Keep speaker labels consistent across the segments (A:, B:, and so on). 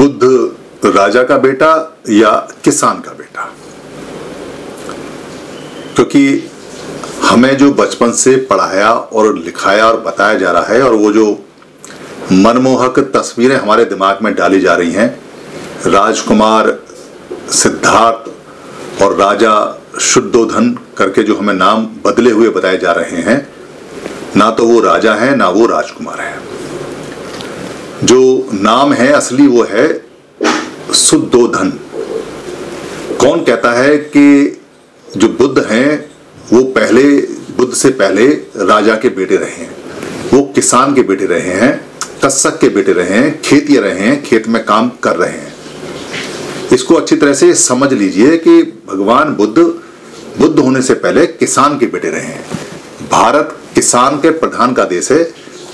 A: बुद्ध राजा का बेटा या किसान का बेटा? क्योंकि हमें जो बचपन से पढ़ाया और लिखाया और बताया जा रहा है और वो जो मनमोहक तस्वीरें हमारे दिमाग में डाली जा रही हैं, राजकुमार सिद्धार्थ और राजा शुद्धोधन करके जो हमें नाम बदले हुए बताए जा रहे हैं, ना तो वो राजा है, ना वो राजकुमार है। जो नाम है, असली वो है शुद्धोधन। कौन कहता है कि जो बुद्ध हैं, वो पहले, बुद्ध से पहले राजा के बेटे रहे हैं। वो किसान के बेटे रहे हैं कस्सक के बेटे रहे हैं खेतिया रहे हैं, खेत में काम कर रहे हैं। इसको अच्छी तरह से समझ लीजिए कि भगवान बुद्ध बुद्ध होने से पहले किसान के बेटे रहे हैं। भारत किसान के प्रधान का देश है।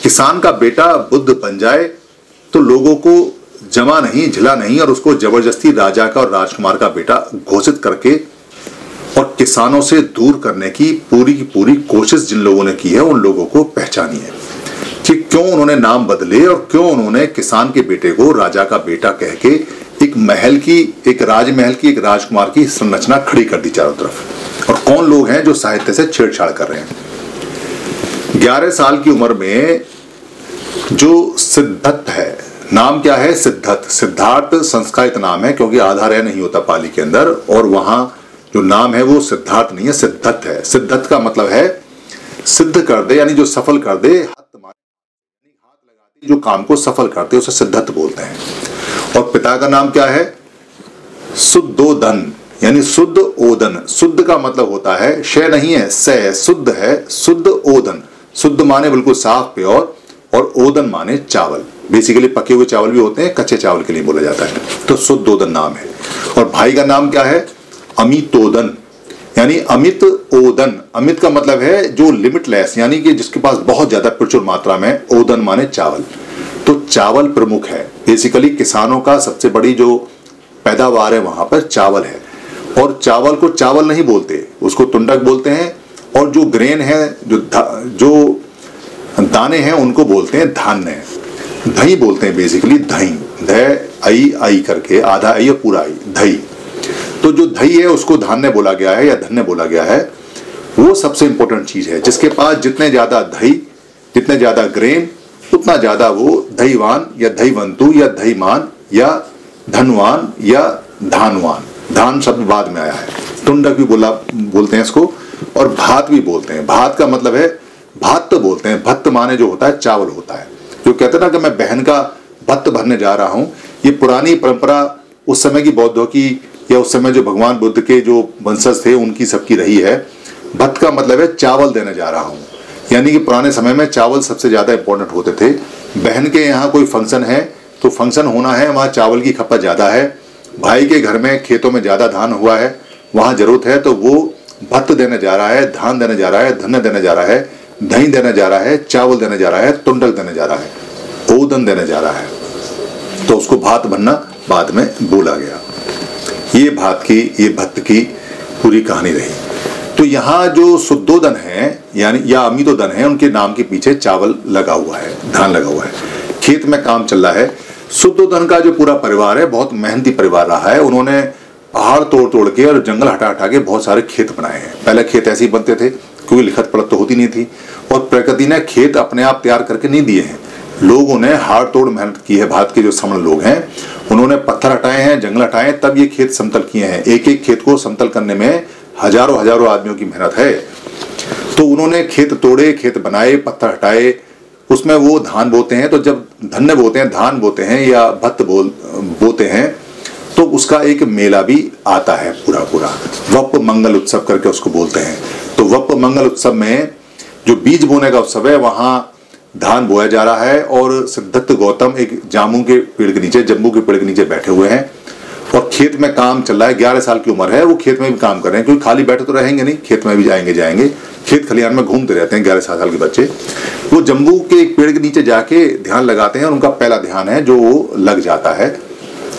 A: किसान का बेटा बुद्ध बन जाए तो लोगों को जमा नहीं, झिला नहीं और उसको ज़बरदस्ती राजा का और राजकुमार का बेटा घोषित करके और किसानों से दूर करने की पूरी की पूरी कोशिश जिन लोगों ने की है, उन लोगों को पहचानी है कि क्यों उन्होंने नाम बदले और क्यों उन्होंने किसान के बेटे को राजा का बेटा कह के एक महल की, एक राजमहल की, एक राजकुमार की संरचना खड़ी कर दी चारों तरफ़। और कौन लोग हैं जो साहित्य से छेड़छाड़ कर रहे हैं? ग्यारह साल की उम्र में जो सिद्धत है नाम क्या है? सिद्धत सिद्धार्थ संस्कारित नाम है, क्योंकि आधार है नहीं होता पाली के अंदर, और वहाँ जो नाम है वो सिद्धार्थ नहीं है सिद्धत है। सिद्धत का मतलब है, सिद्ध कर दे, यानी जो सफल कर दे, हाथ लगा दे, जो काम को सफल करते उसे सिद्धत बोलते हैं। और पिता का नाम क्या है? शुद्धोदन, यानी शुद्ध ओदन। शुद्ध का मतलब होता है, शय नहीं है स शुद्ध है, शुद्ध ओदन। शुद्ध माने बिल्कुल साफ़, प्योर, और ओदन माने चावल। बेसिकली पके हुए चावल भी होते हैं, कच्चे चावल के लिए बोला जाता है। तो शुद्धोदन नाम है। और भाई का नाम क्या है? अमितोदन। यानी अमित ओदन। अमित का मतलब है जो लिमिटलेस यानी कि जिसके पास बहुत ज़्यादा प्रचुर मात्रा में ओदन माने चावल। तो चावल प्रमुख है। बेसिकली किसानों का सबसे बड़ी जो पैदावार है वहाँ पर चावल है। और चावल को चावल नहीं बोलते। उसको तुंडक बोलते हैं और जो ग्रेन है, जो जो दाने हैं, उनको बोलते हैं धान्य। दही बोलते हैं बेसिकली दही ध, आई आई करके, आधा आई और पूरा आई। दही तो जो दही है, उसको धान्य बोला गया है या धन्य बोला गया है, वो सबसे इंपॉर्टेंट चीज़ है। जिसके पास जितने ज़्यादा दही जितने ज़्यादा ग्रेन उतना ज़्यादा वो दहीवान या दहीवंतु या दहीमान या धनवान या धानवान। धान शब्द बाद में आया है। टुंडक भी बोला, बोलते हैं इसको और भात भी बोलते हैं। भात का मतलब है, भात तो बोलते हैं, भत्त माने जो होता है, चावल होता है। जो कहते ना कि मैं बहन का भत्त भरने जा रहा हूँ, ये पुरानी परंपरा उस समय की बौद्धों की या उस समय जो भगवान बुद्ध के जो वंशज थे, उनकी सबकी रही है। भत्त का मतलब है चावल देने जा रहा हूँ। यानी कि पुराने समय में चावल सबसे ज़्यादा इंपॉर्टेंट होते थे। बहन के यहाँ कोई फ़ंक्शन है तो फ़ंक्शन होना है, वहाँ चावल की खपत ज़्यादा है। भाई के घर में, खेतों में ज़्यादा धान हुआ है, वहाँ ज़रूरत है तो वो भत्त देने जा रहा है, धान देने जा रहा है, धन्य देने जा रहा है। दही देने जा रहा है, चावल देने जा रहा है, तुंडल देने जा रहा है, ओदन देने जा रहा है। तो उसको भात बनना बाद में बोला गया। ये भात की, ये भत्त की पूरी कहानी रही। तो यहाँ जो शुद्धोदन है, यानी, या अमितोदन है, उनके नाम के पीछे चावल लगा हुआ है, धान लगा हुआ है। खेत में काम चल रहा है। शुद्धोदन का जो पूरा परिवार है, बहुत मेहनती परिवार रहा है। उन्होंने पहाड़ तोड़ तोड़ के और जंगल हटा हटा के बहुत सारे खेत बनाए हैं। पहले खेत ऐसे ही बनते थे क्योंकि लिखत पढ़त तो होती नहीं थी। और प्रकृति ने खेत अपने आप तैयार करके नहीं दिए हैं। लोगों ने हाड़ तोड़ मेहनत की है। भारत के जो समण लोग हैं, उन्होंने पत्थर हटाए हैं, जंगल हटाए तब ये खेत समतल किए हैं। एक एक खेत को समतल करने में हज़ारों हज़ारों आदमियों की मेहनत है। तो उन्होंने खेत तोड़े, खेत बनाए, पत्थर हटाए। उसमें वो धान बोते हैं तो जब धन्य बोते हैं, धान बोते हैं या भत्त बोल, बोते हैं तो उसका एक मेला भी आता है पूरा पूरा वप मंगल उत्सव करके उसको बोलते हैं। तो वप मंगल उत्सव में जो बीज बोने का उत्सव है, वहाँ धान बोया जा रहा है और सिद्धत्त गौतम एक जामू के पेड़ के नीचे जम्मू के पेड़ के नीचे बैठे हुए हैं और खेत में काम चल रहा है। ग्यारह साल की उम्र है, वो खेत में भी काम कर रहे हैं, क्योंकि खाली बैठे तो रहेंगे नहीं, खेत में भी जाएँगे जाएँगे। खेत खलिहान में घूमते रहते हैं ग्यारह साल साल के बच्चे। वो जम्मू के एक पेड़ के नीचे जाके ध्यान लगाते हैं और उनका पहला ध्यान है, जो लग जाता है।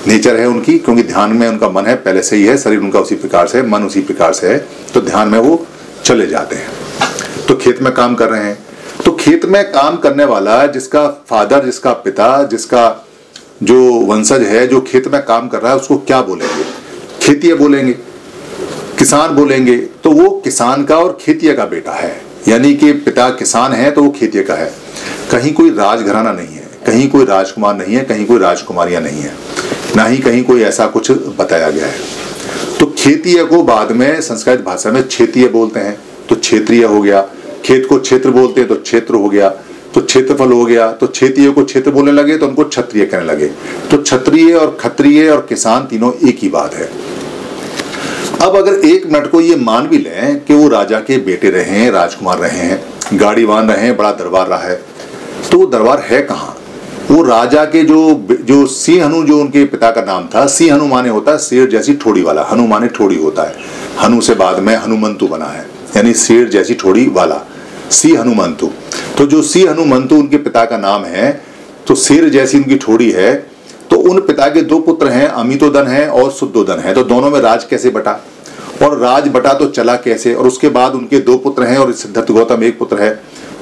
A: नेचर है उनकी, क्योंकि ध्यान में उनका मन है, पहले से ही है, शरीर उनका उसी प्रकार से है, मन उसी प्रकार से है तो ध्यान में वो चले जाते हैं। तो खेत में काम कर रहे हैं। तो खेत में काम करने वाला जिसका फादर, जिसका पिता, जिसका जो वंशज है, जो खेत में काम कर रहा है, उसको क्या बोलेंगे? खेतिया बोलेंगे। किसान बोलेंगे। तो वो किसान का और खेतिया का बेटा है। यानी कि पिता किसान है तो वो खेतिया का है। कहीं कोई राजघराना नहीं है। कहीं कोई राजकुमार नहीं है, कहीं कोई राजकुमारियाँ नहीं है। ना ही कहीं कोई ऐसा कुछ बताया गया है। तो खेतीय को बाद में, संस्कृत भाषा में क्षेत्रीय बोलते हैं। तो क्षेत्रीय हो गया। खेत को क्षेत्र बोलते हैं तो क्षेत्र हो गया। तो क्षेत्रफल हो गया। तो क्षेत्रीय को क्षेत्र बोलने लगे तो उनको क्षत्रिय कहने लगे। तो क्षत्रिय और खत्रिय और किसान तीनों एक ही बात है। अब अगर एक मिनट को ये मान भी लें कि वो राजा के बेटे रहे हैं, राजकुमार रहे हैं गाड़ीवान रहे हैं, बड़ा दरबार रहा है। तो वो दरबार है कहाँ? वो राजा के जो जो सिंह हनु, जो उनके पिता का नाम था, सिंह हनु माने होता है, शेर जैसी ठोड़ी वाला हनु माने ठोड़ी होता है। हनु से बाद में हनुमंतु बना है, यानी शेर जैसी ठोड़ी वाला सी हनुमंतु। तो जो सी हनुमंतु उनके पिता का नाम है तो शेर जैसी उनकी ठोड़ी है तो उन पिता के दो पुत्र हैं, अमितोदन है और शुद्धोदन है। तो दोनों में राज कैसे बटा? और राज बटा तो चला कैसे? और उसके बाद उनके दो पुत्र हैं और सिद्धार्थ गौतम एक पुत्र है।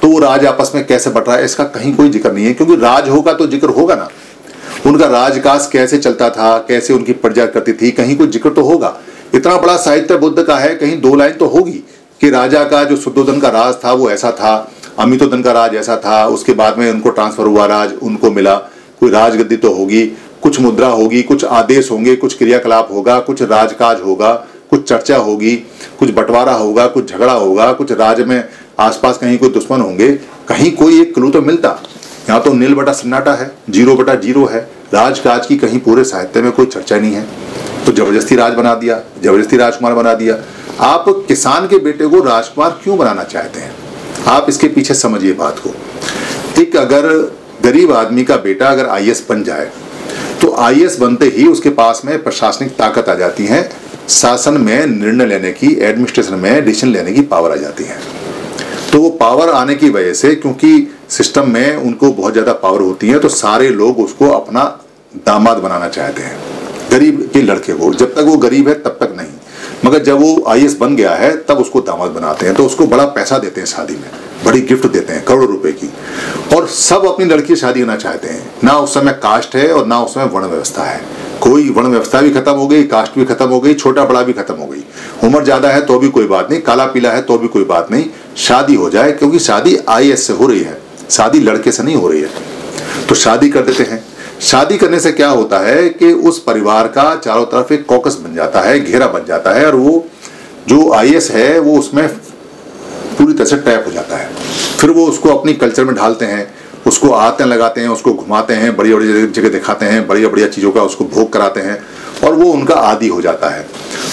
A: तो राज आपस में कैसे बट रहा है, इसका कहीं कोई ज़िक्र नहीं है, क्योंकि राज होगा तो ज़िक्र होगा ना। उनका राजकाज कैसे चलता था, कैसे उनकी प्रजा करती थी, कहीं कोई ज़िक्र तो होगा। इतना बड़ा साहित्य बुद्ध का है, कहीं दो लाइन तो होगी कि राजा का जो शुद्धोधन का राज था, वो ऐसा था, अमितोदन का राज ऐसा था, उसके बाद में उनको ट्रांसफ़र हुआ राज, उनको मिला। कोई राजगद्दी तो होगी, कुछ मुद्रा होगी, कुछ आदेश होंगे, कुछ क्रियाकलाप होगा, कुछ राजकाज होगा, कुछ चर्चा होगी, कुछ बंटवारा होगा, कुछ झगड़ा होगा, कुछ राज में आसपास कहीं कोई दुश्मन होंगे, कहीं कोई एक क्लू तो मिलता। यहाँ तो नील बटा सन्नाटा है, ज़ीरो बटा ज़ीरो है। राजकाज की कहीं पूरे साहित्य में कोई चर्चा नहीं है। तो ज़बरदस्ती राज बना दिया, ज़बरदस्ती राजकुमार बना दिया। आप किसान के बेटे को राजकुमार क्यों बनाना चाहते हैं? आप इसके पीछे समझिए बात को। एक अगर गरीब आदमी का बेटा अगर आईएएस बन जाए तो आई बनते ही उसके पास में प्रशासनिक ताकत आ जाती है। शासन में निर्णय लेने की एडमिनिस्ट्रेशन में डिसीज़न लेने की पावर आ जाती है। तो वो पावर आने की वजह से, क्योंकि सिस्टम में उनको बहुत ज़्यादा पावर होती है तो सारे लोग उसको अपना दामाद बनाना चाहते हैं। गरीब के लड़के को। जब तक वो गरीब है, तब तक नहीं। मगर जब वो आई बन गया है, तब उसको दामाद बनाते हैं। तो उसको बड़ा पैसा देते हैं शादी में। बड़ी गिफ्ट देते हैं, करोड़ों रुपए की। और सब अपनी लड़की शादी करना चाहते हैं। ना उस समय कास्ट है और ना उस समय वर्ण व्यवस्था है। कोई वर्ण व्यवस्था भी खत्म हो गई कास्ट भी खत्म हो गई छोटा बड़ा भी खत्म हो गई। उम्र ज़्यादा है तो भी कोई बात नहीं, काला पीला है तो भी कोई बात नहीं, शादी हो जाए, क्योंकि शादी आईएस से हो रही है, शादी लड़के से नहीं हो रही है। तो शादी कर देते हैं। शादी करने से क्या होता है कि उस परिवार का चारों तरफ़ एक कॉकस बन जाता है, घेरा बन जाता है, और वो जो आईएस है, वो उसमें पूरी तरह से टैप हो जाता है। फिर वो उसको अपनी कल्चर में ढालते हैं, उसको आते लगाते हैं, उसको घुमाते हैं बड़ी बड़ी जगह दिखाते हैं बढ़िया बढ़िया चीज़ों का उसको भोग कराते हैं। और वो उनका आदि हो जाता है।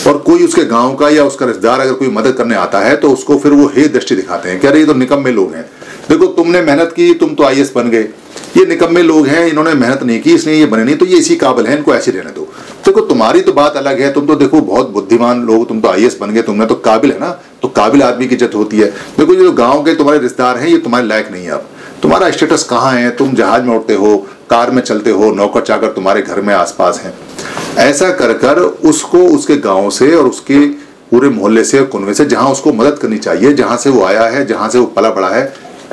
A: और कोई उसके गाँव का या उसका रिश्तेदार अगर कोई मदद करने आता है तो उसको फिर वो हे दृष्टि दिखाते हैं कि अरे, ये तो निकम्मे लोग हैं। देखो, तुमने मेहनत की, तुम तो आई बन गए। ये निकम्मे लोग हैं, इन्होंने मेहनत नहीं की, इसलिए ये बने नहीं तो ये इसी काबिल है, इनको ऐसे रहने दो। देखो, तुम्हारी तो बात अलग है, तुम तो देखो, बहुत बुद्धिमान लोग, तुम तो आई बन गए, तुमने तो काबिल है ना? तो काबिल आदमी की इज़्ज़त होती है। देखो जो गाँव के तुम्हारे रिश्तेदार हैं, ये तुम्हारे लायक नहीं है अब। तुम्हारा स्टेटस कहाँ है? तुम जहाज़ में उठते हो, कार में चलते हो, नौकर चाकर तुम्हारे घर में आसपास हैं। ऐसा कर कर उसको उसके गाँव से और उसके पूरे मोहल्ले से कुनवे से, जहाँ उसको मदद करनी चाहिए, जहाँ से वो आया है, जहाँ से वो पला बड़ा है,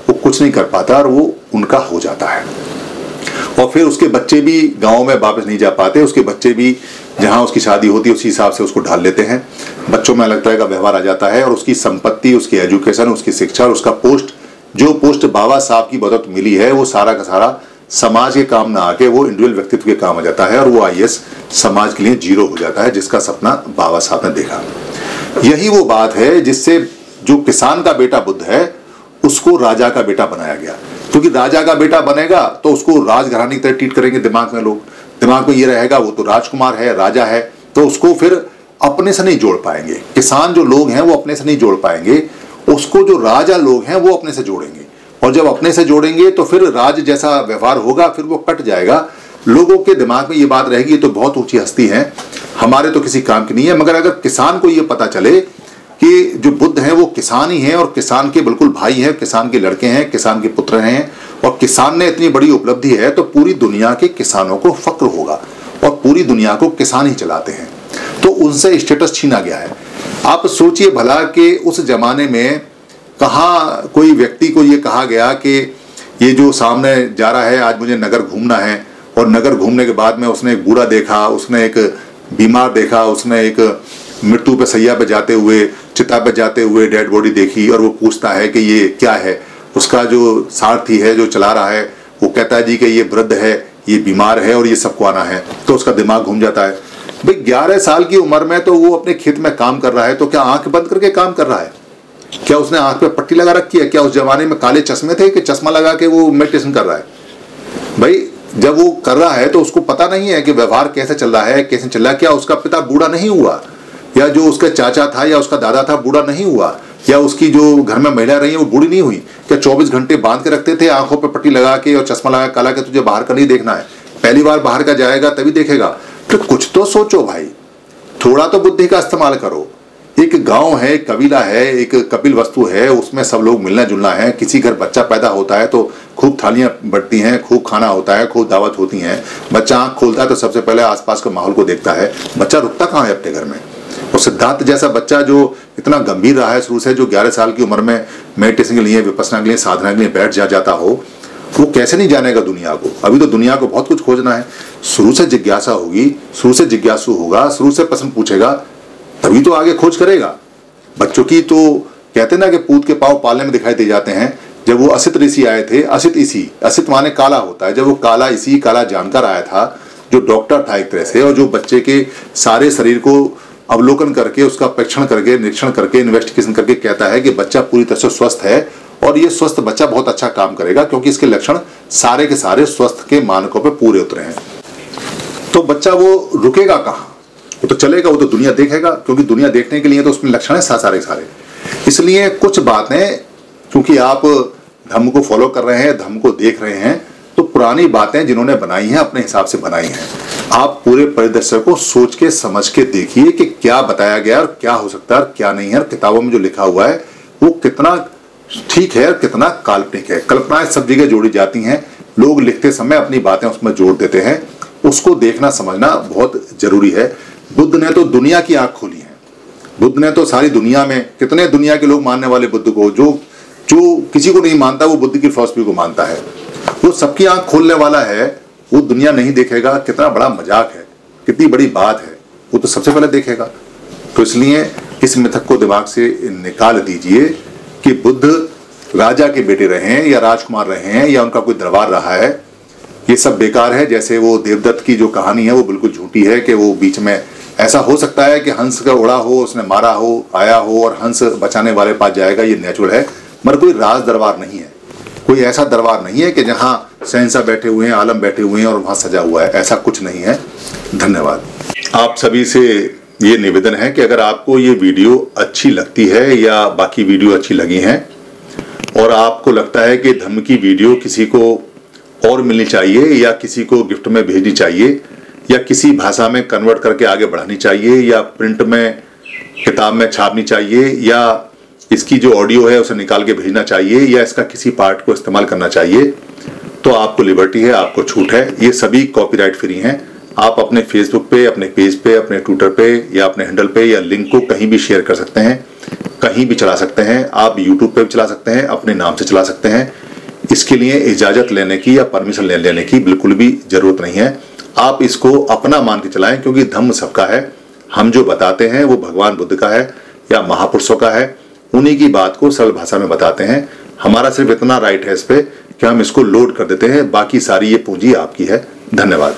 A: वो कुछ नहीं कर पाता और वो उनका हो जाता है। और फिर उसके बच्चे भी गाँव में वापस नहीं जा पाते, उसके बच्चे भी जहाँ उसकी शादी होती है, उसी हिसाब से उसको ढाल लेते हैं। बच्चों में अलग तरह का व्यवहार आ जाता है और उसकी संपत्ति, उसकी एजुकेशन, उसकी शिक्षा और उसका पोस्ट, जो पोस्ट बाबा साहब की बदौलत मिली है, वो सारा का सारा समाज के काम ना आके वो इंडिविजुअल व्यक्तित्व के काम आ जाता है और वो आई समाज के लिए ज़ीरो हो जाता है, जिसका सपना बाबा साहब ने देखा। यही वो बात है जिससे जो किसान का बेटा बुद्ध है, उसको राजा का बेटा बनाया गया। क्योंकि राजा का बेटा बनेगा तो उसको राजघरानी की तरह ट्रीट करेंगे दिमाग में लोग। दिमाग में ये रहेगा, वो तो राजकुमार है, राजा है तो उसको फिर अपने से नहीं जोड़ पाएँगे। किसान जो लोग हैं, वो अपने से नहीं जोड़ पाएँगे। उसको जो राजा लोग हैं, वो अपने से जोड़ेंगे। और जब अपने से जोड़ेंगे तो फिर राज जैसा व्यवहार होगा, फिर वो कट जाएगा। लोगों के दिमाग में ये बात रहेगी तो बहुत ऊँची हस्ती है। हमारे तो किसी काम की नहीं है, मगर अगर किसान को ये पता चले कि जो बुद्ध हैं, वो किसान ही हैं और किसान के बिल्कुल भाई हैं, किसान के लड़के हैं, किसान के पुत्र हैं और किसान ने इतनी बड़ी उपलब्धि है तो पूरी दुनिया के किसानों को फक्र होगा और पूरी दुनिया को किसान ही चलाते हैं। तो उनसे स्टेटस छीना गया है। आप सोचिए भला कि उस जमाने में कहाँ, कोई व्यक्ति को ये कहा गया कि ये जो सामने जा रहा है, आज मुझे नगर घूमना है, और नगर घूमने के बाद में उसने एक बूढ़ा देखा, उसने एक बीमार देखा, उसने एक मृत्यु पे सैया पे जाते हुए, चिता पे जाते हुए डेड बॉडी देखी, और वो पूछता है कि ये क्या है? उसका जो सारथी है, जो चला रहा है, वो कहता है, जी, कि ये वृद्ध है, ये बीमार है, और ये सबको आना है। तो उसका दिमाग घूम जाता है। भाई, ग्यारह साल की उम्र में तो वो अपने खेत में काम कर रहा है तो क्या आँख बंद करके काम कर रहा है? क्या उसने आँख पे पट्टी लगा रखी है? क्या उस जमाने में काले चश्मे थे कि चश्मा लगा के वो मेडिटेशन कर रहा है? भाई, जब वो कर रहा है तो उसको पता नहीं है कि व्यवहार कैसे चल रहा है, कैसे चल रहा है क्या उसका पिता बूढ़ा नहीं हुआ? या जो उसका चाचा था या उसका दादा था बूढ़ा नहीं हुआ? या उसकी जो घर में महिला रही है, वो बूढ़ी नहीं हुई? क्या 24 घंटे बाँध के रखते थे, आँखों पर पट्टी लगा के और चश्मा लगा काला के तुझे बाहर का नहीं देखना है? पहली बार बाहर का जाएगा तभी देखेगा। तो कुछ तो सोचो भाई। थोड़ा तो बुद्धि का इस्तेमाल करो। एक गाँव है कबीला है, एक कपिल वस्तु है, उसमें सब लोग मिलना जुलना है। किसी घर बच्चा पैदा होता है तो खूब थालियाँ बढ़ती हैं, खूब खाना होता है, खूब दावत होती हैं। बच्चा आँख खोलता है तो सबसे पहले आसपास के माहौल को देखता है। बच्चा रुकता कहाँ है अपने घर में? और सिद्धार्थ जैसा बच्चा जो इतना गंभीर रहा है शुरू से, जो 11 साल की उम्र में मेडिटेशन के लिए, विपसना के लिए, साधना के लिए बैठ जा, जाता हो, वो कैसे नहीं जानेगा दुनिया को? अभी तो दुनिया को बहुत कुछ खोजना है। शुरू से जिज्ञासा होगी, शुरू से जिज्ञासु होगा, शुरू से प्रश्न पूछेगा तभी तो आगे खोज करेगा। बच्चों की तो कहते ना कि पूत के पाव पालने में दिखाई दे जाते हैं। जब वो असित ऋषि आए थे, असित इसी, असित माने काला होता है। जब वो काला इसी, काला जानकर आया था, जो डॉक्टर था एक तरह से, और जो बच्चे के सारे शरीर को अवलोकन करके, उसका परीक्षण करके, निरीक्षण करके इन्वेस्टिगेशन करके कहता है कि बच्चा पूरी तरह से स्वस्थ है, और ये स्वस्थ बच्चा बहुत अच्छा काम करेगा, क्योंकि इसके लक्षण सारे के सारे स्वस्थ के मानकों पर पूरे उतरे हैं। तो बच्चा वो रुकेगा कहाँ? वो तो चलेगा, वो तो दुनिया देखेगा, क्योंकि दुनिया देखने के लिए तो उसमें लक्षण है सारे सारे इसलिए कुछ बातें क्योंकि आप धर्म को फॉलो कर रहे हैं, धर्म को देख रहे हैं तो पुरानी बातें जिन्होंने बनाई हैं, अपने हिसाब से बनाई हैं। आप पूरे परिदृश्य को सोच के, समझ के देखिए कि क्या बताया गया और क्या हो सकता है और क्या नहीं है। और किताबों में जो लिखा हुआ है, वो कितना ठीक है और कितना काल्पनिक है। कल्पनाएँ सब जगह जोड़ी जाती हैं। लोग लिखते समय अपनी बातें उसमें जोड़ देते हैं। उसको देखना, समझना बहुत ज़रूरी है। बुद्ध ने तो दुनिया की आँख खोली है। बुद्ध ने तो सारी दुनिया में, कितने दुनिया के लोग मानने वाले बुद्ध को, जो जो किसी को नहीं मानता, वो बुद्ध की फिलोसफी को मानता है। वो सबकी आँख खोलने वाला है, वो दुनिया नहीं देखेगा, कितना बड़ा मज़ाक है, कितनी बड़ी बात है, वो तो सबसे पहले देखेगा। तो इसलिए इस मिथक को दिमाग से निकाल दीजिए कि बुद्ध राजा के बेटे रहे हैं, या राजकुमार रहे हैं, या उनका कोई दरबार रहा है, ये सब बेकार है। जैसे वो देवदत्त की जो कहानी है, वो बिल्कुल झूठी है कि वो बीच में ऐसा हो सकता है कि हंस का उड़ा हो, उसने मारा हो, आया हो और हंस बचाने वाले पास जाएगा, ये नेचुरल है। मगर कोई राज दरबार नहीं है। कोई ऐसा दरबार नहीं है कि जहाँ सहनसा बैठे हुए हैं, आलम बैठे हुए हैं और वहाँ सजा हुआ है। ऐसा कुछ नहीं है। धन्यवाद। आप सभी से ये निवेदन है कि अगर आपको ये वीडियो अच्छी लगती है या बाकी वीडियो अच्छी लगी हैं और आपको लगता है कि धर्म की वीडियो किसी को और मिलनी चाहिए या किसी को गिफ्ट में भेजनी चाहिए या किसी भाषा में कन्वर्ट करके आगे बढ़ानी चाहिए, या प्रिंट में, किताब में छापनी चाहिए, या इसकी जो ऑडियो है उसे निकाल के भेजना चाहिए, या इसका किसी पार्ट को इस्तेमाल करना चाहिए तो आपको लिबर्टी है, आपको छूट है। ये सभी कॉपीराइट फ्री हैं। आप अपने फेसबुक पे, अपने पेज पे, अपने ट्विटर पे, या अपने हैंडल पे, या लिंक को कहीं भी शेयर कर सकते हैं, कहीं भी चला सकते हैं। आप यूट्यूब पे भी चला सकते हैं, अपने नाम से चला सकते हैं। इसके लिए इजाज़त लेने की या परमिशन लेने की बिल्कुल भी ज़रूरत नहीं है। आप इसको अपना मान के चलाएँ, क्योंकि धम्म सबका है। हम जो बताते हैं, वो भगवान बुद्ध का है या महापुरुषों का है। उन्हीं की बात को सरल भाषा में बताते हैं। हमारा सिर्फ़ इतना राइट है इस पर कि हम इसको लोड कर देते हैं। बाकी सारी ये पूंजी आपकी है। धन्यवाद।